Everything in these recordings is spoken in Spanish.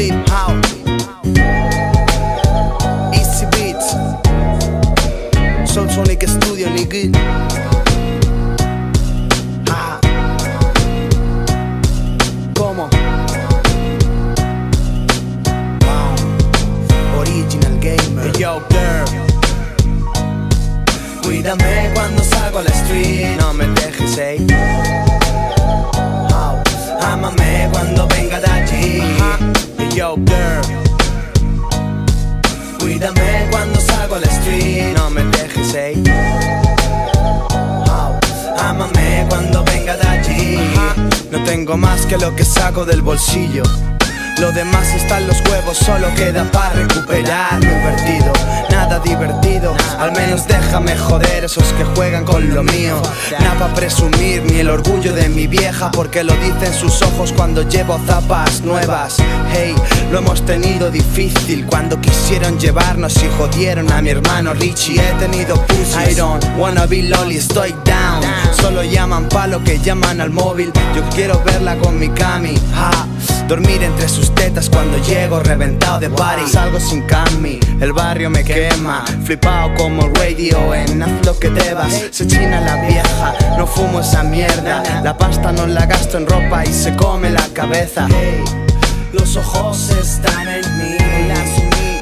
Flip? Easy Beats. Soul Sonic Studio, nigga. Ah. Wow. Original Gamer. Yo, girl, Cuídame cuando salgo a la street. no me dejes, ey. Tengo más que lo que saco del bolsillo. Lo demás está en los huevos, solo queda para recuperar lo invertido. Nada divertido, al menos déjame joder esos que juegan con lo mío. Nada para presumir, ni el orgullo de mi vieja, porque lo dicen sus ojos cuando llevo zapas nuevas. Hey, lo hemos tenido difícil cuando quisieron llevarnos y jodieron a mi hermano Richie. He tenido pussies. I don't wanna be lonely, estoy down. Solo llaman pa' lo que llaman al móvil. Yo quiero verla con mi cami. Ah, dormir entre sus tetas cuando llego reventado de party. Salgo sin cami, el barrio me quema. Flipado como radio en haz lo que debas. Se china la vieja, no fumo esa mierda. La pasta no la gasto en ropa y se come la cabeza. Los ojos están en mí,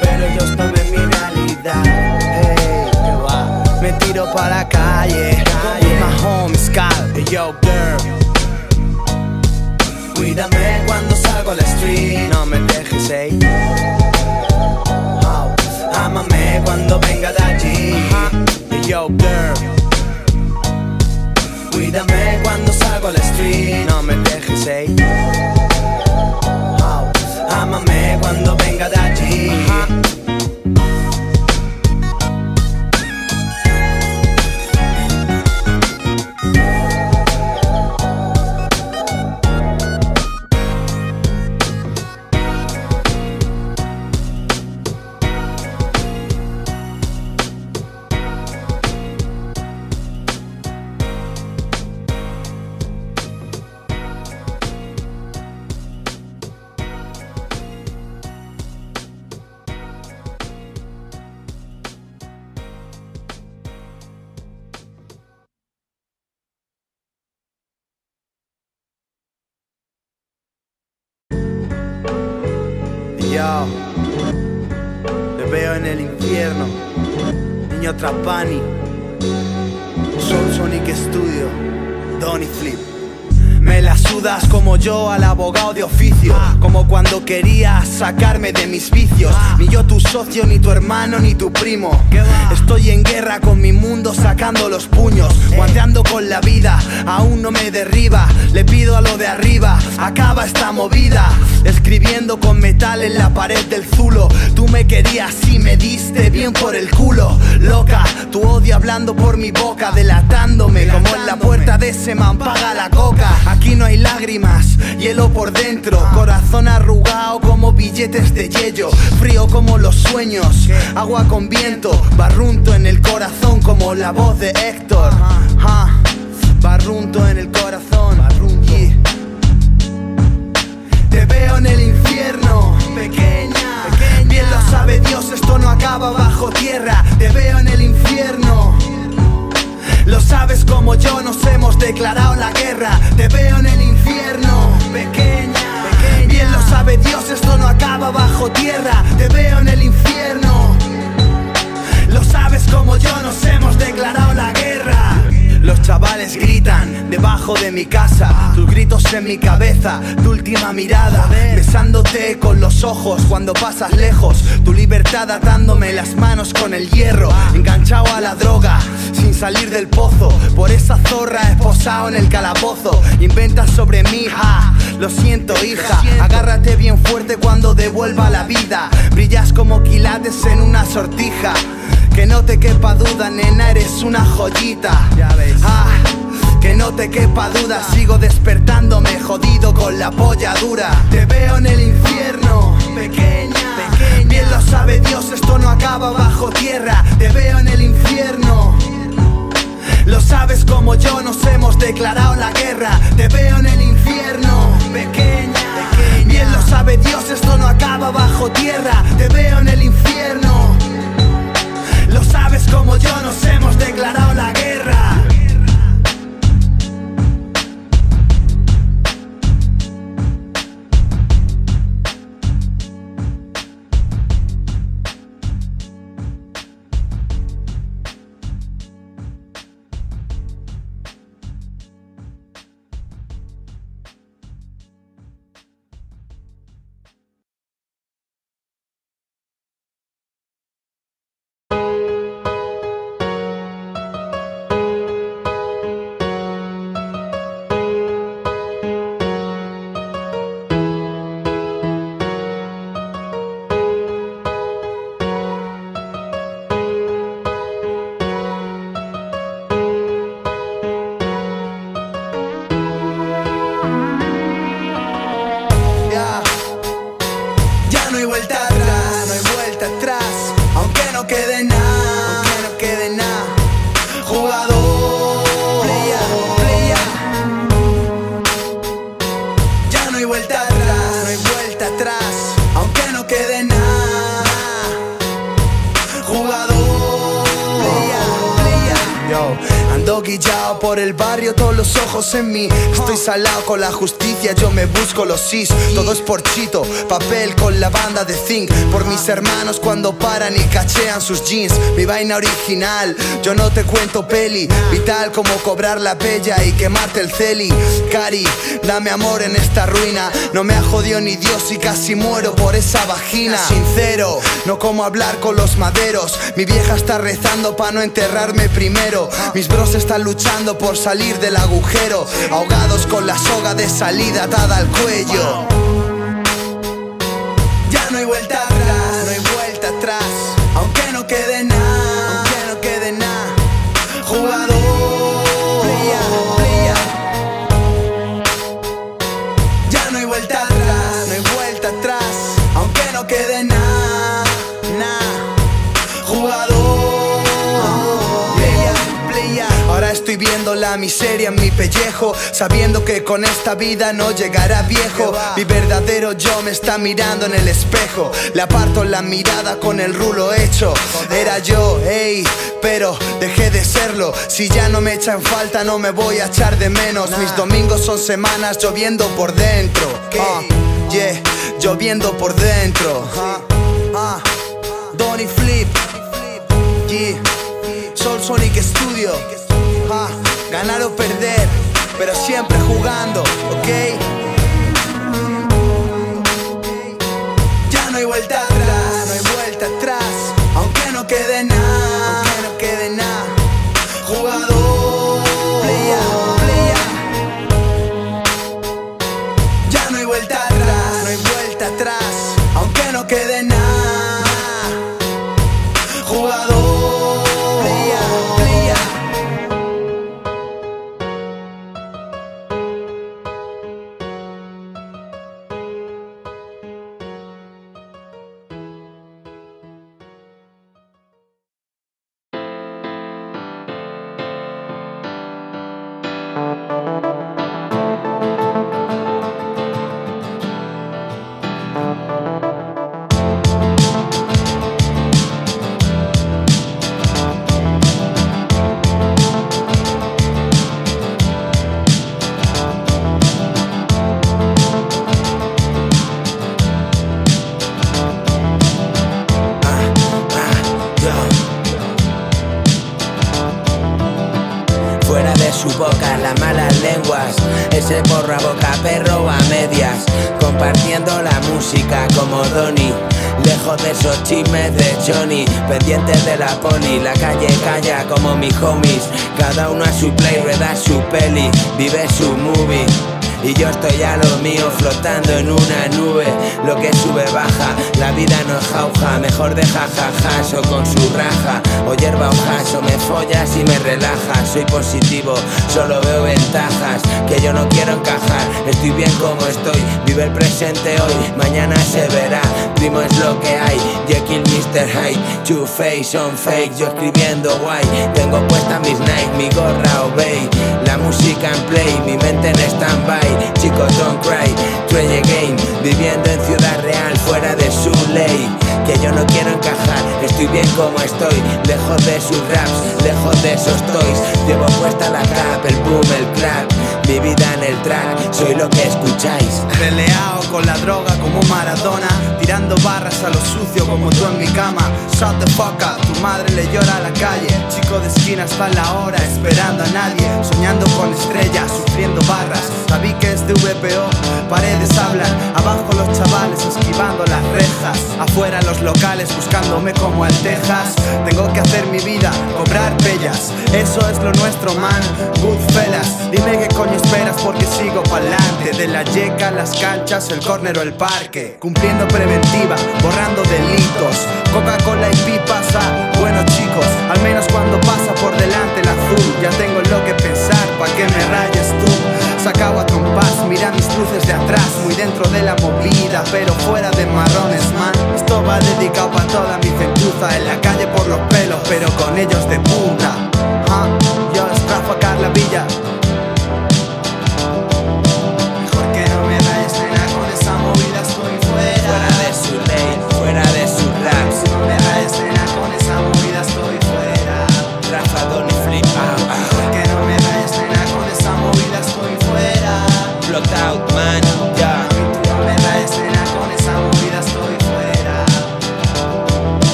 pero yo estoy en mi realidad. Me tiro para la calle, home Scal. Hey, yo, girl, Cuídame cuando salgo a Te veo en el infierno, niño Trapani, Soul Sonic Studio, Donny Flip. Me la sudas como yo al abogado de oficio Como cuando querías sacarme de mis vicios. Ni yo tu socio, ni tu hermano, ni tu primo. Estoy en guerra con mi mundo sacando los puños Guanteando con la vida, aún no me derriba Le pido a lo de arriba, acaba esta movida Escribiendo con metal en la pared del zulo Tú me querías y me diste bien por el culo Loca, tu odio hablando por mi boca Delatándome como en la puerta de ese man paga la coca Aquí no hay lágrimas, hielo por dentro Corazón arrugado como billetes de yello Frío como los sueños, agua con viento Barrunto en el corazón como la voz de Héctor Ja, Barrunto en el corazón Yeah. Te veo en el infierno, pequeña. Bien lo sabe Dios, esto no acaba bajo tierra. Te veo en el infierno. Lo sabes como yo, nos hemos declarado la guerra. Te veo en el infierno, pequeña. Bien lo sabe Dios, esto no acaba bajo tierra. De mi casa, tus gritos en mi cabeza, tu última mirada, besándote con los ojos cuando pasas lejos, tu libertad atándome las manos con el hierro, enganchado a la droga, sin salir del pozo, por esa zorra esposado en el calabozo, inventas sobre mí, ja, lo siento hija, agárrate bien fuerte cuando devuelva la vida, brillas como quilates en una sortija. Que no te quepa duda, nena, eres una joyita. Ya ves. Ah, que no te quepa duda, sigo despertándome jodido con la polla dura. Te veo en el infierno, pequeña. Bien lo sabe Dios, esto no acaba bajo tierra. Te veo en el infierno. Lo sabes como yo, nos hemos declarado la guerra. Te veo en el infierno, pequeña. Bien lo sabe Dios, esto no acaba acaba bajo tierra, te por el barrio, todos los ojos en mí. Estoy salado con la justicia, yo me busco los sis. Todo es por chito, papel con la banda de zinc. Por mis hermanos cuando paran y cachean sus jeans. Mi vaina original, yo no te cuento peli. Vital como cobrar la bella y quemarte el celi. Cari, dame amor en esta ruina. No me ha jodido ni Dios y casi muero por esa vagina. Sincero, no como hablar con los maderos. Mi vieja está rezando para no enterrarme primero. Mis bros están luchando por salir del agujero. Ahogados con la soga de salida atada al cuello. Ya no hay vuelta atrás, no hay vuelta atrás. La miseria en mi pellejo, sabiendo que con esta vida no llegará viejo. Mi verdadero yo me está mirando en el espejo. Le aparto la mirada con el rulo hecho. Era yo, ey, pero dejé de serlo. Si ya no me echan falta, no me voy a echar de menos. Mis domingos son semanas lloviendo por dentro. Ah, yeah, lloviendo por dentro. Ah. Donny Flip, yeah. Soul Sonic Studio. Ganar o perder, pero siempre jugando, ¿ok? Ya no hay vuelta atrás, lenguas Ese porro a boca perro a medias Compartiendo la música como Donny Lejos de esos chismes de Johnny Pendientes de la poli La calle calla como mis homies. Cada uno a su play, rueda su peli Vive su movie y yo estoy a lo mío flotando en una nube. Lo que sube baja, la vida no es jauja. Mejor deja jajas o con su raja. O hierba o me follas y me relajas. Soy positivo, solo veo ventajas Que yo no quiero encajar, estoy bien como estoy Vive el presente hoy, mañana se verá Primo es lo que hay, Jekyll, Mr. Hyde Two face on fake, yo escribiendo guay. Tengo puesta lo sucio como tú en mi cama Shut the fuck up, tu madre le llora a la calle. Chico de esquina está la hora esperando a nadie. Soñando con estrellas, sufriendo barras. Sabí que es de VPO, paredes hablan. Abajo los chavales esquivando las rejas. Afuera los locales buscándome como al Texas. Tengo que hacer mi vida, cobrar bellas. Eso es lo nuestro man, Goodfellas. Dime qué coño esperas porque sigo pa'lante. De la yeca, las canchas, el córner o el parque. Cumpliendo preventiva, pero con ellos de punta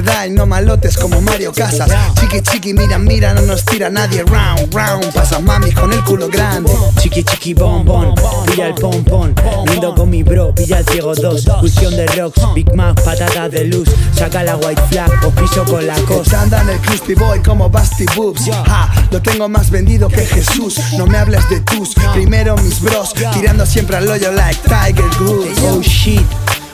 verdad y no malotes como Mario Casas. Chiqui chiqui, mira, mira, no nos tira nadie. Round, round, pasa mami con el culo grande. Chiqui chiqui bon bon, pilla el pompón Rindo con mi bro, pilla el ciego 2 Fusión de rocks, Big Mac, patata de luz. Saca la white flag, o piso con la cosa. Anda en el crispy boy como Basti Boobs. Ja, lo tengo más vendido que Jesús. No me hables de tus, primero mis bros Tirando siempre al hoyo like Tiger Woods. Oh shit,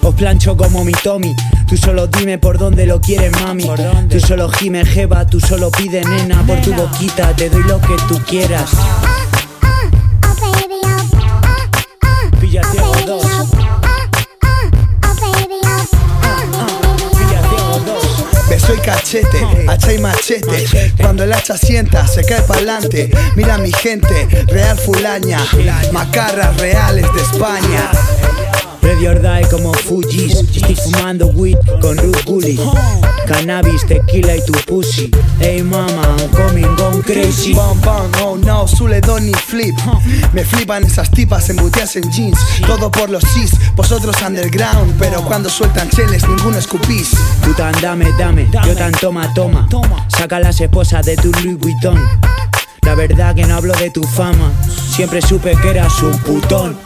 os plancho como mi Tommy. Tú solo dime por dónde lo quieres mami. Tú solo gime jeva, tú solo pide nena Por tu boquita. Te doy lo que tú quieras. Baby, Pilla ciego baby, 2 baby, Pilla ciego 2 Beso y cachete, hacha y machete. Cuando el hacha sienta, se cae pa'lante. Mira mi gente, real fulaña. Macarras reales de España Ready or die como Fujis Estoy fumando weed con Ruth Gully Cannabis, tequila y tu pussy. Ey mama, I'm coming gone crazy. Bam bam, oh no, Zule Donny Flip. Me flipan esas tipas embutidas en jeans. Todo por los cis, vosotros underground. Pero cuando sueltan cheles ninguno escupís. Tú tan dame, dame, yo tan toma, toma. Saca las esposas de tu Louis Vuitton. La verdad que no hablo de tu fama. Siempre supe que eras un putón